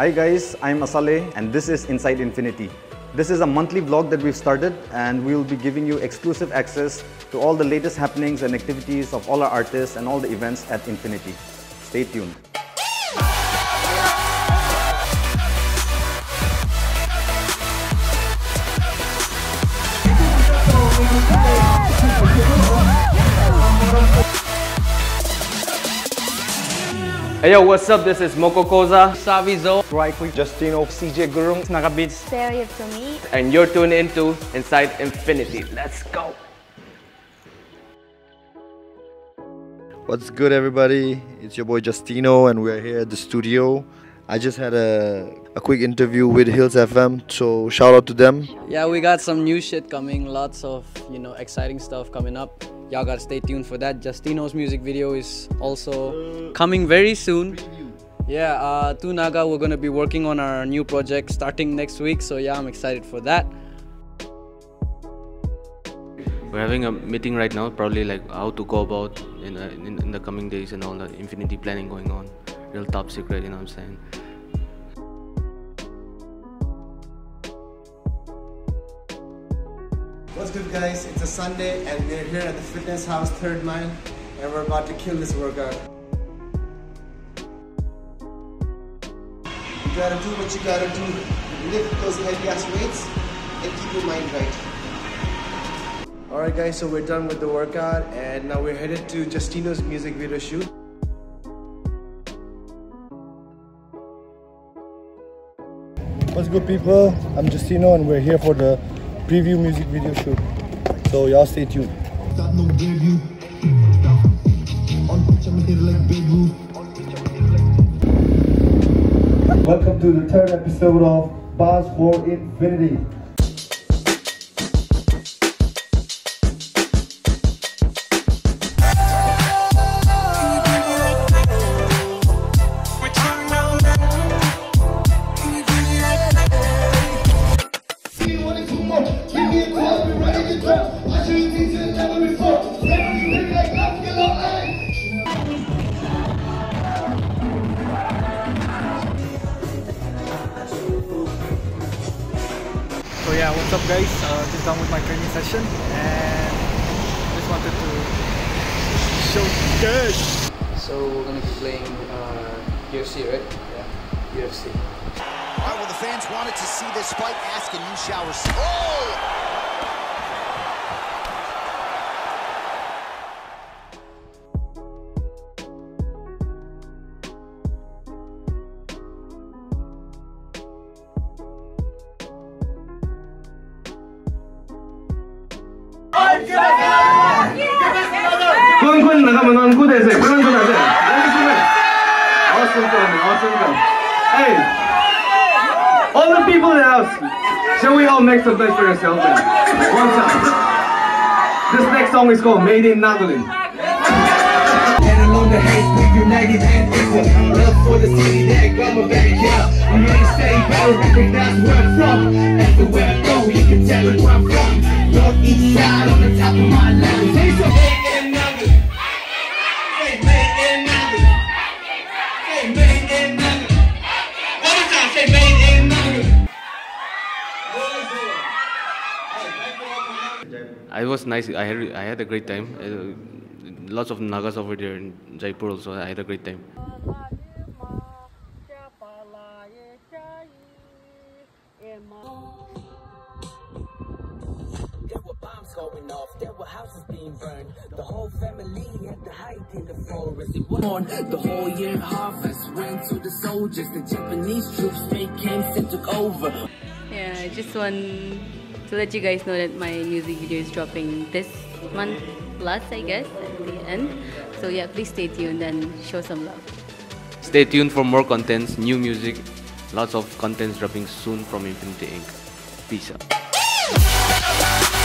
Hi guys, I'm Asalie and this is Inside Infinity. This is a monthly vlog that we've started and we will be giving you exclusive access to all the latest happenings and activities of all our artists and all the events at Infinity. Stay tuned. Hey yo, what's up? This is Moko Koza, Savizo, Raikwi, Juztino, CJ Gurung, Naga Beatz, Stereo to me. and you're tuned into Inside Infinity. Let's go! What's good, everybody? It's your boy Juztino, and we're here at the studio. I just had a, a quick interview with Hills FM, so shout out to them. Yeah, we got some new shit coming. Lots of you know exciting stuff coming up. Y'all gotta stay tuned for that. Juztino's music video is also coming very soon. Yeah, uh, Too Naga, we're gonna be working on our new project starting next week. So yeah, I'm excited for that. We're having a meeting right now, probably like how to go about in, uh, in, in the coming days and all the infinity planning going on. Real top secret, you know what I'm saying? What's good guys? It's a Sunday and we're here at the fitness house third mile and we're about to kill this workout. You gotta do what you gotta do. Lift those heavy ass weights and keep your mind right. Alright guys, so we're done with the workout and now we're headed to Juztino's music video shoot. What's good, people? I'm Juztino, and we're here for the preview music video shoot. So, y'all stay tuned. Welcome to the third episode of Bars for Infinity. Yeah, what's up guys? Uh, just done with my training session and just wanted to show you guys. So we're gonna be playing uh, UFC, right? Yeah, UFC. All right, well, the fans wanted to see this fight. Ask and you shall receive. Oh! Kun-kun nakaman ku dese, kun kun. Awesome film, awesome film. Hey, all the people in the house, shall we all make some noise for yourselves? One time. This next song is called Made in Nagaland. And along the hate, we united and equal. Love for the city that got my back. We ain't stay, better recognize where I'm from. Everywhere I go, you can tell it where I'm from. Side on the top of my. I was nice. I had I had a great time. Uh, lots of Nagas over there in Jaipur also. I had a great time. There were bombs going off, there were houses being burned. The whole family had to hide in the forest. It was on the whole year harvest went to the soldiers. The Japanese troops they came and took over. Yeah, I just want to let you guys know that my music video is dropping this month plus, I guess, at the end. So yeah, please stay tuned and show some love. Stay tuned for more contents, new music, lots of contents dropping soon from Infinity Inc. Peace out.